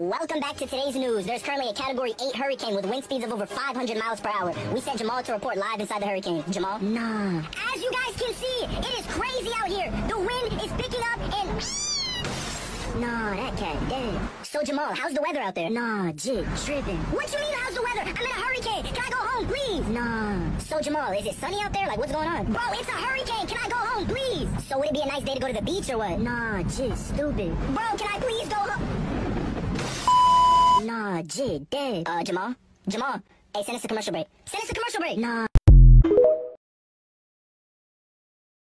Welcome back to today's news. There's currently a Category 8 hurricane with wind speeds of over 500 miles per hour. We sent Jamal to report live inside the hurricane. Jamal? Nah. As you guys can see, it is crazy out here. The wind is picking up and... Nah, that cat dead. So Jamal, how's the weather out there? Nah, jit, tripping. What you mean, how's the weather? I'm in a hurricane. Can I go home, please? Nah. So Jamal, is it sunny out there? Like, what's going on? Bro, it's a hurricane. Can I go home, please? So would it be a nice day to go to the beach or what? Nah, jit, stupid. Bro, can I please go home? Jit, dead. Uh, Jamal? Jamal? Hey, send us a commercial break. Send us a commercial break. Nah.